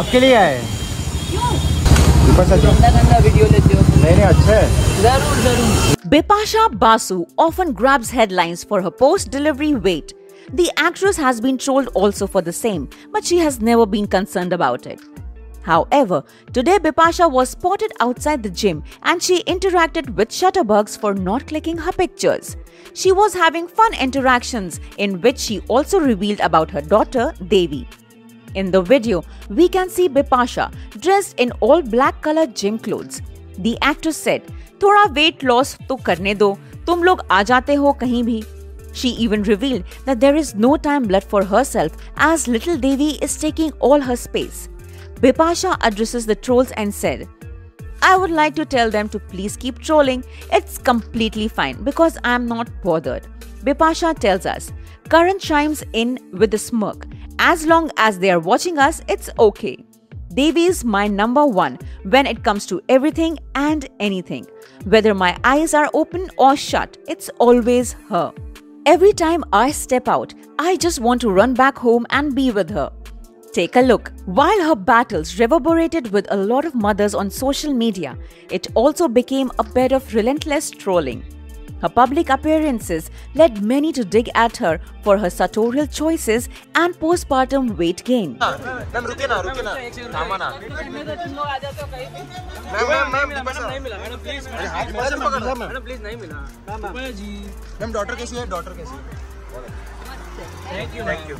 आपके लिए आए बिपाशा जी गंदा गंदा वीडियो लेते हो नहीं नहीं अच्छा है जरूर जरूर Bipasha Basu often grabs headlines for her post delivery weight. The actress has been trolled also for the same, but she has never been concerned about it. However, today Bipasha was spotted outside the gym and she interacted with shutterbugs for not clicking her pictures. She was having fun interactions in which she also revealed about her daughter Devi. In the video, we can see Bipasha dressed in all black colored gym clothes. The actress said, थोड़ा weight loss तो करने दो तुम लोग आ जाते हो कहीं भी She even revealed that there is no time left for herself as little Devi is taking all her space. Bipasha addresses the trolls and said, I would like to tell them to please keep trolling. It's completely fine because I'm not bothered. Bipasha tells us. Karan chimes in with a smirk. as long as they are watching us, it's okay. Devi is my number one when it comes to everything and anything. Whether my eyes are open or shut, it's always her. Every time I step out, I just want to run back home and be with her. Take a look. While her battles reverberated with a lot of mothers on social media, it also became a bed of relentless trolling. Her public appearances led many to dig at her for her sartorial choices and postpartum weight gain. Ma'am रुके ना रुके ना थामा ना तुम लोग आ जाते हो कहीं भी मैम मैम मैम मैडम नहीं मिला मैडम प्लीज अरे हाथ मेरा से पकड़ लो मैम मैडम प्लीज नहीं मिला जी मैम डॉटर कैसी है डॉटर कैसी है थैंक यू थैंक यू